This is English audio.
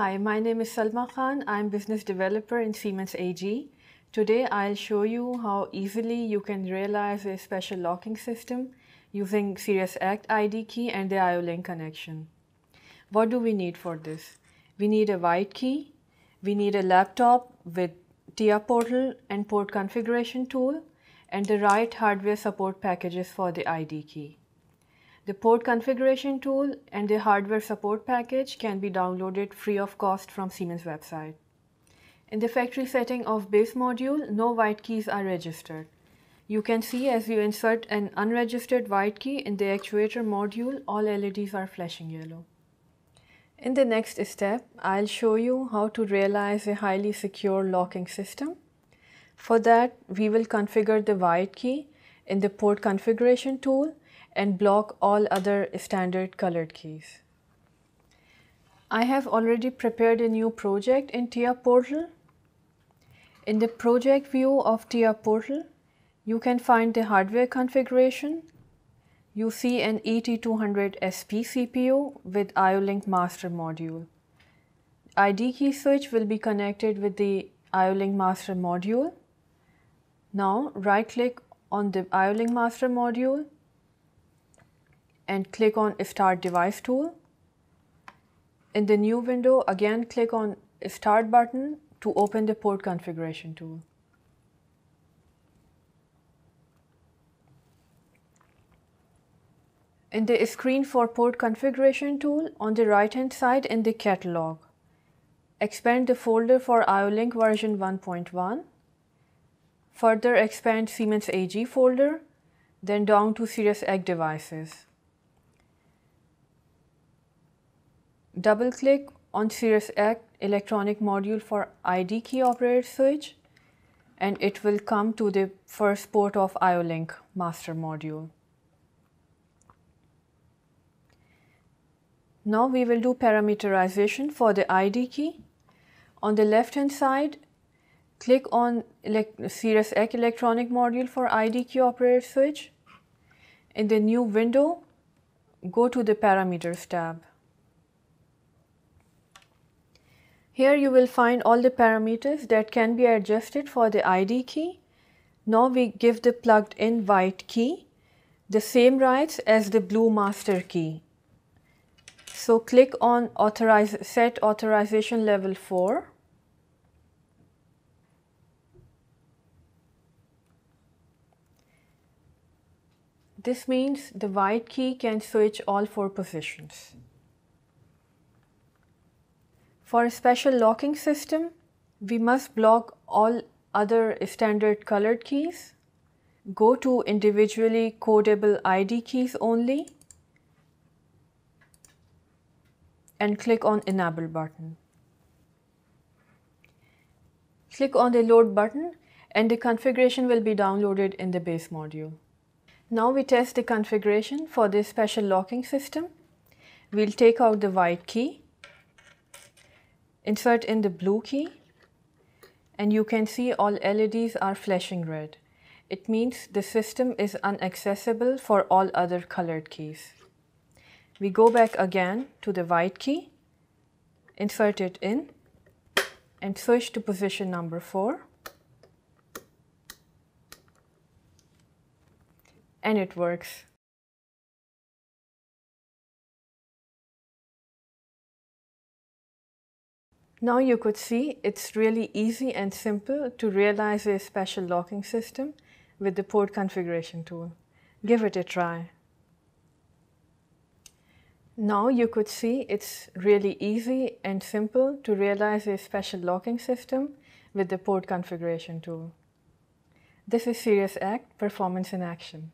my name is Salma Khan. I'm business developer in Siemens AG. Today I'll show you how easily you can realize a special locking system using Sirius ACT ID key and the IO-Link connection. What do we need for this? We need a white key, we need a laptop with TIA portal and port configuration tool, and the right hardware support packages for the ID key. The port configuration tool and the hardware support package can be downloaded free of cost from Siemens website. In the factory setting of base module, no white keys are registered. You can see as you insert an unregistered white key in the actuator module, all LEDs are flashing yellow. In the next step, I'll show you how to realize a highly secure locking system. For that, we will configure the white key in the port configuration tool and block all other standard colored keys. I have already prepared a new project in TIA Portal in the project view of TIA Portal, you can find the hardware configuration. You see an ET200SP CPU with IO-Link master module. ID key switch will be connected with the IO-Link master module. Now right click on the IO-Link master module and click on Start Device tool. In the new window, again click on Iftar button to open the port configuration tool. In the screen for port configuration tool on the right hand side in the catalog, expand the folder for IO-Link version 1.1, further expand Siemens AG folder, then down to Sirius ACT devices. Double click on ACT electronic module for ID key operated switch and it will come to the first port of IO-Link master module. Now we will do parameterization for the ID key. On the left hand side, click on ACT electronic module for ID key operated switch. In the new window, go to the parameters tab. Here you will find all the parameters that can be adjusted for the ID key. Now we give the plugged in white key the same rights as the blue master key. So click on authorize, set authorization level 4. This means the white key can switch all four positions. For a special locking system, we must block all other standard colored keys, go to individually codable ID keys only, and click on Enable button. Click on the Load button and the configuration will be downloaded in the base module. Now we test the configuration for this special locking system. We'll take out the white key Insert in the blue key and you can see all LEDs are flashing red. It means the system is inaccessible for all other colored keys. We go back again to the white key, insert it in and switch to position number 4 and it works. Now you could see it's really easy and simple to realize a special locking system with the port configuration tool. Give it a try. Now you could see it's really easy and simple to realize a special locking system with the port configuration tool. This is Sirius Act Performance in Action.